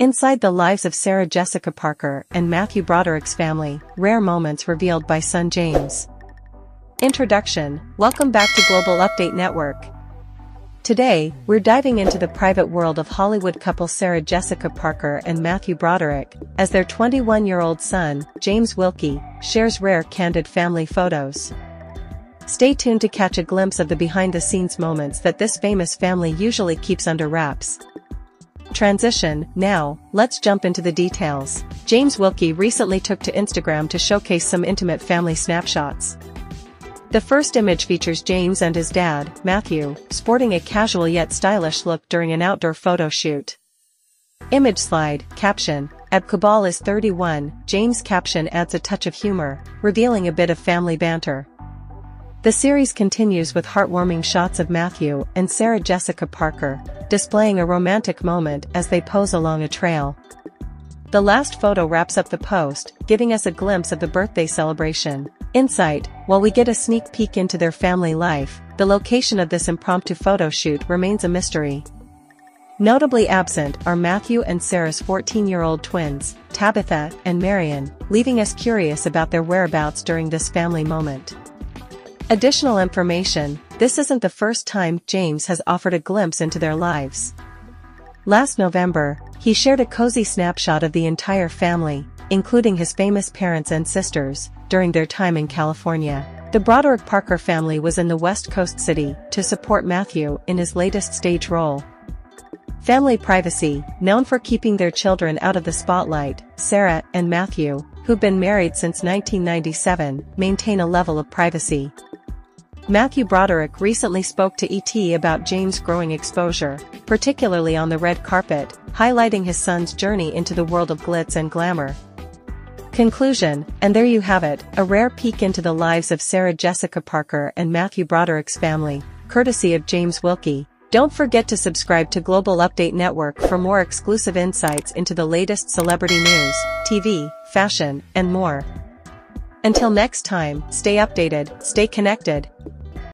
Inside the lives of Sarah Jessica Parker and Matthew Broderick's family, rare moments revealed by son James. Introduction, welcome back to Global Update Network. Today, we're diving into the private world of Hollywood couple Sarah Jessica Parker and Matthew Broderick, as their 21-year-old son, James Wilkie, shares rare candid family photos. Stay tuned to catch a glimpse of the behind-the-scenes moments that this famous family usually keeps under wraps. Transition, now, let's jump into the details. James Wilkie recently took to Instagram to showcase some intimate family snapshots. The first image features James and his dad, Matthew, sporting a casual yet stylish look during an outdoor photo shoot. Image slide, caption, Abkabal is 31, James' caption adds a touch of humor, revealing a bit of family banter. The series continues with heartwarming shots of Matthew and Sarah Jessica Parker, displaying a romantic moment as they pose along a trail. The last photo wraps up the post, giving us a glimpse of the birthday celebration. Insight, while we get a sneak peek into their family life, the location of this impromptu photo shoot remains a mystery. Notably absent are Matthew and Sarah's 14-year-old twins, Tabitha and Marion, leaving us curious about their whereabouts during this family moment. Additional information, this isn't the first time James has offered a glimpse into their lives. Last November, he shared a cozy snapshot of the entire family, including his famous parents and sisters, during their time in California. The Broderick Parker family was in the West Coast city to support Matthew in his latest stage role. Family privacy, known for keeping their children out of the spotlight, Sarah and Matthew, who've been married since 1997, maintain a level of privacy. Matthew Broderick recently spoke to ET about James' growing exposure, particularly on the red carpet, highlighting his son's journey into the world of glitz and glamour, Conclusion, and there you have it, a rare peek into the lives of Sarah Jessica Parker and Matthew Broderick's family, courtesy of James Wilkie. Don't forget to subscribe to Global Update Network for more exclusive insights into the latest celebrity news, TV, fashion, and more. Until next time, stay updated, stay connected.